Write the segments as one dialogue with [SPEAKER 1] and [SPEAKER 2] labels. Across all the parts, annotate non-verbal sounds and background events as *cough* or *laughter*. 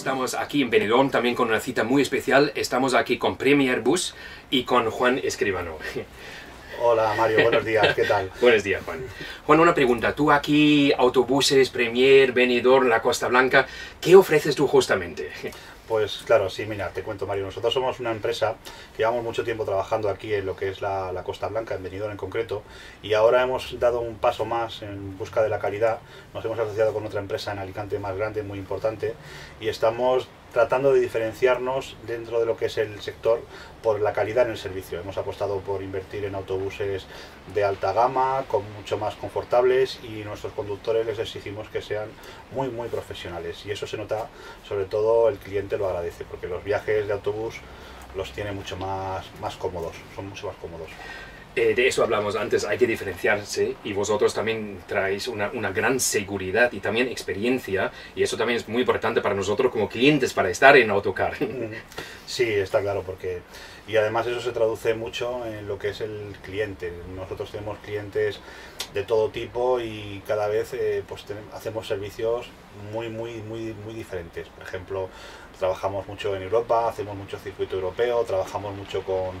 [SPEAKER 1] estamos aquí en Benidorm también con una cita muy especial. Estamos aquí con Premier Bus y con Juan Escribano. *laughs*
[SPEAKER 2] Hola Mario, buenos días, ¿qué tal? *laughs*
[SPEAKER 1] Buenos días, Juan. Juan, una pregunta. Tú aquí, autobuses, Premier, Benidorm, La Costa Blanca, ¿qué ofreces tú justamente? *laughs*
[SPEAKER 2] Pues claro, sí, mira, te cuento Mario, nosotros somos una empresa que llevamos mucho tiempo trabajando aquí en lo que es la, Costa Blanca, en Benidorm en concreto, y ahora hemos dado un paso más en busca de la calidad, nos hemos asociado con otra empresa en Alicante más grande, muy importante, y estamos tratando de diferenciarnos dentro de lo que es el sector por la calidad en el servicio. Hemos apostado por invertir en autobuses de alta gama, con mucho más confortables y nuestros conductores les exigimos que sean muy muy profesionales y eso se nota, sobre todo el cliente lo agradece porque los viajes de autobús los tiene mucho más, más cómodos, son mucho más cómodos.
[SPEAKER 1] Eh, de eso hablamos antes, hay que diferenciarse y vosotros también traéis una, una, gran seguridad y también experiencia y eso también es muy importante para nosotros como clientes para estar en Autocar. *laughs*
[SPEAKER 2] Sí, está claro, porque y además eso se traduce mucho en lo que es el cliente. Nosotros tenemos clientes de todo tipo y cada vez eh, pues hacemos servicios muy, muy, muy, muy diferentes. Por ejemplo, trabajamos mucho en Europa, hacemos mucho circuito europeo, trabajamos mucho con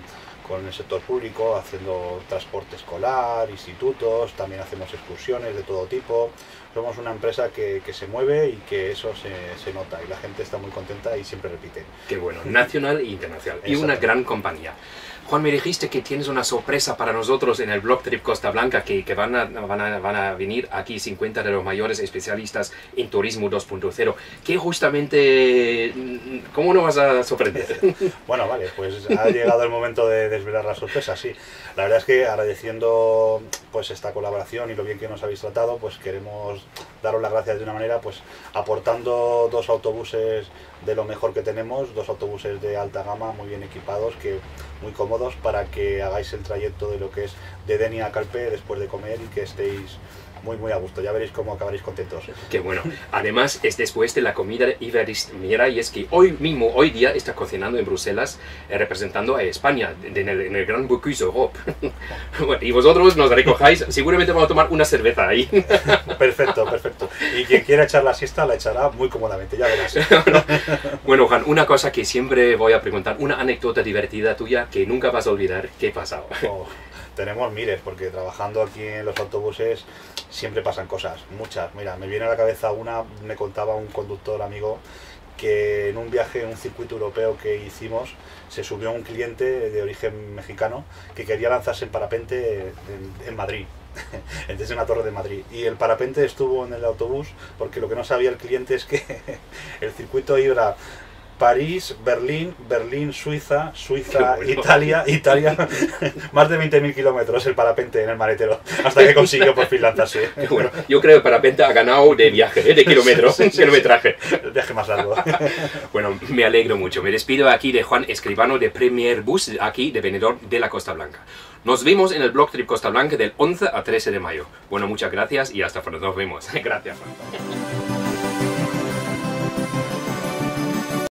[SPEAKER 2] con el sector público, haciendo transporte escolar, institutos, también hacemos excursiones de todo tipo. Somos una empresa que, que se mueve y que eso se, se, nota y la gente está muy contenta y siempre repite.
[SPEAKER 1] Qué bueno, nacional e internacional. Y una gran compañía. Juan, me dijiste que tienes una sorpresa para nosotros en el Blog Trip Costa Blanca, que, que van, a, van, a, van, a, venir aquí 50 de los mayores especialistas en turismo 2.0. ¿Qué justamente, cómo nos vas a sorprender? *laughs*
[SPEAKER 2] bueno, vale, pues ha llegado el momento de desvelar la sorpresa, sí. La verdad es que agradeciendo pues esta colaboración y lo bien que nos habéis tratado, pues queremos daros las gracias de una manera, pues aportando dos autobuses de lo mejor que tenemos, dos autobuses de alta gama muy bien equipados, que muy cómodos para que hagáis el trayecto de lo que es de Denia a Calpe después de comer y que estéis muy muy a gusto. Ya veréis cómo acabaréis contentos.
[SPEAKER 1] Qué bueno. Además es después de la comida Iberis Mira y es que hoy mismo, hoy día, está cocinando en Bruselas eh, representando a España en el, en el Gran Bocuse Europe. *laughs* bueno, y vosotros nos recojáis, seguramente vamos a tomar una cerveza ahí. *laughs*
[SPEAKER 2] perfecto, perfecto. Y quien quiera echar la siesta la echará muy cómodamente, ya verás. *laughs*
[SPEAKER 1] bueno, Juan, una cosa que siempre voy a preguntar, una anécdota divertida tuya que nunca vas a olvidar, ¿qué pasado? *laughs*
[SPEAKER 2] Oh tenemos miles, porque trabajando aquí en los autobuses siempre pasan cosas, muchas. Mira, me viene a la cabeza una, me contaba un conductor amigo que en un viaje, en un circuito europeo que hicimos, se subió un cliente de origen mexicano que quería lanzarse en parapente en, Madrid, entonces *laughs* en la torre de Madrid. Y el parapente estuvo en el autobús porque lo que no sabía el cliente es que *laughs* el circuito iba París, Berlín, Berlín, Suiza, Suiza, Italia, Italia, *laughs* más de 20.000 kilómetros el parapente en el maletero, hasta que consiguió por fin lanzarse. *laughs*
[SPEAKER 1] Bueno, yo creo que el parapente ha ganado de viaje, ¿eh? de kilómetros, kilometraje.
[SPEAKER 2] El viaje más largo. *laughs*
[SPEAKER 1] Bueno, me alegro mucho. Me despido aquí de Juan Escribano de Premier Bus, aquí de Benidorm de la Costa Blanca. Nos vemos en el Blog Trip Costa Blanca del 11 a 13 de mayo. Bueno, muchas gracias y hasta pronto. Nos vemos. Gracias, Juan.